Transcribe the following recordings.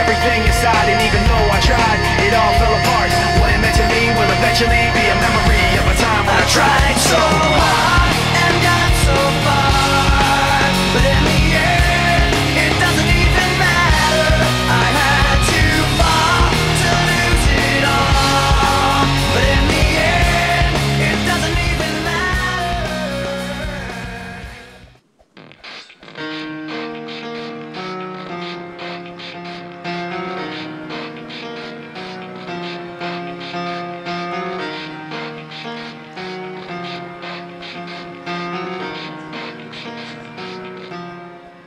everything inside, and even though I tried, it all fell apart. What it meant to me will eventually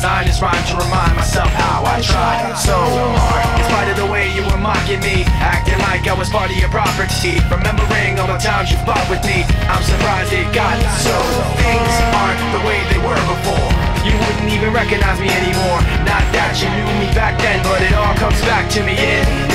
in I this rhyme to remind myself how I tried so hard. In spite of the way you were mocking me Acting like I was part of your property. Remembering all the times you fought with me I'm surprised it got so. Things aren't the way they were before. You wouldn't even recognize me anymore. Not that you knew me back then But it all comes back to me in